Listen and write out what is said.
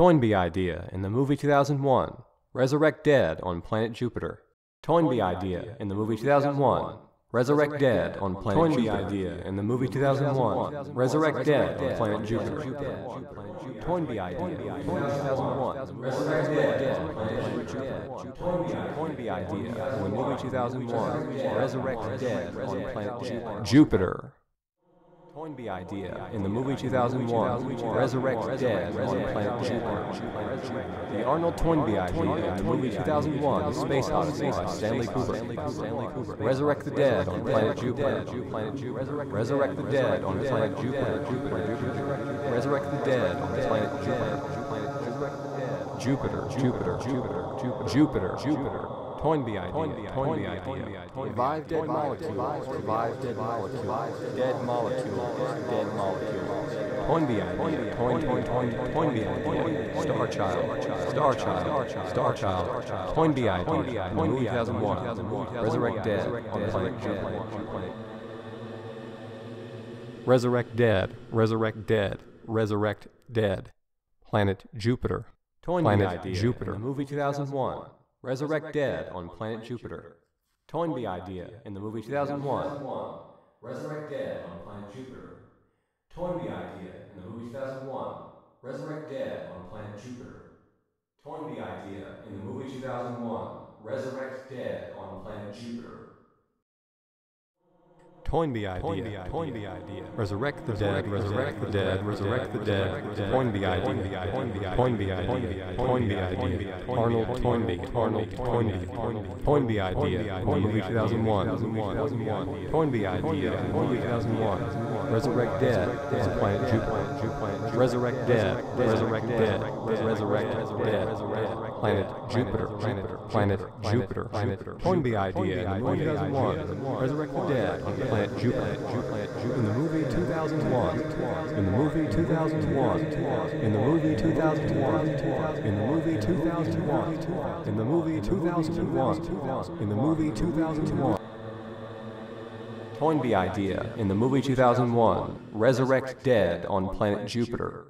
Toynbee idea in the movie 2001. Resurrect dead on planet Jupiter. Toynbee idea in the movie 2001. Resurrect dead on planet Toynbee idea in the movie 2001. Resurrect dead on planet Jupiter. Toynbee idea in the movie 2001. Resurrect dead on planet Jupiter. Toynbee idea in the movie 2001. Resurrect dead on planet Jupiter. Jupiter. Toynbee idea in the movie 2001, Resurrect Dead on Planet Jupiter. The Arnold Toynbee idea in the movie 2001, Space Odyssey by Stanley Kubrick. Resurrect the Dead on Planet Jupiter. Resurrect the Dead on Planet Jupiter. Resurrect the Dead on Planet Jupiter. Jupiter, Jupiter, Jupiter, Jupiter, Jupiter. Toynbee idea. Toynbee idea. Revive dead molecules. Revive dead molecules. Dead molecules. Dead molecules. Toynbee idea. Toyn, Toyn, Toyn, Toynbee idea. Star Child. Star Child. Star Child. Toynbee idea. In the movie 2001. Resurrect dead on planet Jupiter. Resurrect dead. Resurrect dead. Resurrect dead. Planet Jupiter. Toynbee idea. Jupiter. In the movie 2001. Resurrect Dead on Planet Jupiter. Toynbee idea in the movie 2001. Resurrect Dead on Planet Jupiter. Toynbee idea in the movie 2001. Resurrect Dead on Planet Jupiter. Toynbee idea in the movie 2001. Resurrect Dead on Planet Jupiter. Toynbee idea. Toynbee idea. Resurrect the dead. Resurrect the dead. Resurrect the dead. Idea. Toynbee idea. Toynbee idea. Point the idea. Arnold Toynbee. Arnold Toynbee. Toynbee idea. In the movie 2001. Toynbee idea. In the movie 2001. Resurrect dead. As a planet Jupiter. Resurrect dead. Resurrect dead. Resurrect dead. Planet Jupiter. Planet Planet Jupiter. Planet Toynbee idea. The movie 2001. Resurrect the dead on planet planet Jupiter. In the movie 2001. In the movie 2001. In the movie 2001. In the movie 2001. In the movie 2001. In the movie 2001. Toynbee idea in the movie 2001. Resurrect dead on planet Jupiter.